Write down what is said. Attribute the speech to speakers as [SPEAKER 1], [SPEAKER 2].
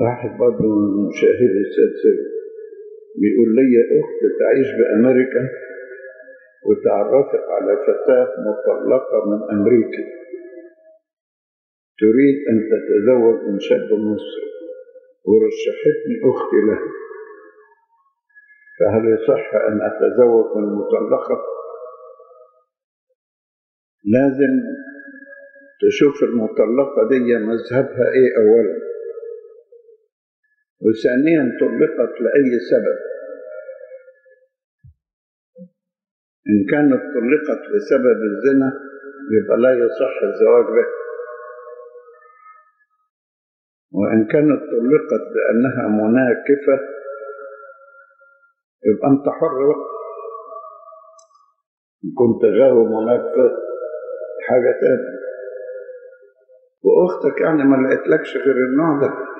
[SPEAKER 1] واحد برضه من مشاهدي السلسلة بيقول لي أخت تعيش بأمريكا وتعرفت على فتاة مطلقة من أمريكا. تريد أن تتزوج من شاب مصري ورشحتني أختي له. فهل يصح أن أتزوج من مطلقة؟ لازم تشوف المطلقة دي مذهبها إيه أولا؟ وثانيا طلقت لأي سبب. إن كانت طلقت بسبب الزنا يبقى لا يصح الزواج بها وإن كانت طلقت لأنها مناكفة يبقى أنت حر بقى. كنت غاوي مناكفة حاجة تانية. وأختك يعني ما لقيتلكش غير النوع ده.